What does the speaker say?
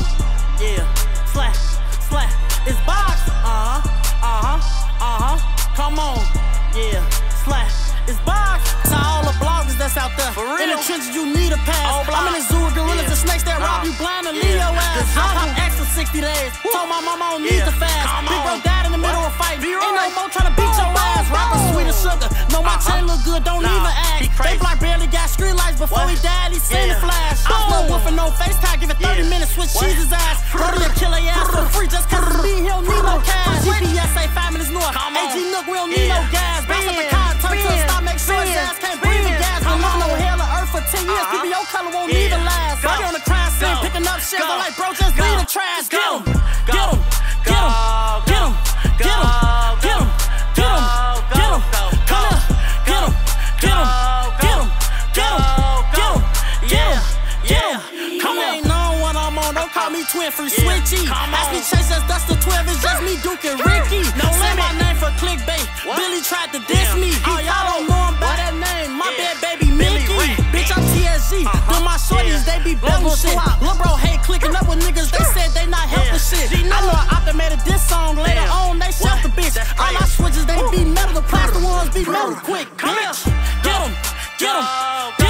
On. Yeah. Slap, slap. It's box. Uh huh. Uh huh. Uh huh. Come on. Yeah. Slap. It's box. To all the bloggers that's out there. For real? In the trenches, you need a pass. I'm in the zoo of gorillas Yeah. and snakes that rob Uh, you blind and yeah. leave your ass. I pop. X for 60 days. Told my mama I don't need Yeah. to fast. Come Big bro died in the middle What? of fight. Be Ain't no more trying to beat your ass. boom, Rapper sweet as sugar. No, my Uh-huh. chain look good. Don't Nah, even ask. They block barely got street lights before What? he died. He seen the flash. I Boom. love wolfing no FaceTime. Give it 30 Yeah. minutes. Switch Jesus ass. Brody will kill a ass for free just cause it's me. He don't need no cash. GPS say five minutes north. AG Nook, we don't need no gas. Bounce up the car, turn to a stop, make sure his ass can't breathe the gas. Living on on. hell of earth for 10 years. Uh-huh. Your color won't need the last. Body on the crime scene, picking up shit. I'm like, bro, just leave the trash. Me twin free Yeah. switchy. Ask me chase us, that's the 12. It's just me, Duke and Ricky. No Say my name for clickbait. What? Billy tried to diss Yeah. me. He Oh, y'all don't know him by that name. My Yeah. bad baby Mickey. Bitch, I'm TSG. Uh-huh. Them my shorties, Yeah. they be bullshit. shit. Lil' bro hate clicking up with niggas. They said they not helping shit. I know. I optimated this song. Later on, they shelf the bitch. All my switches, they be metal. The plastic ones be metal quick. Come here. Get him. Get. Go. Get. Go.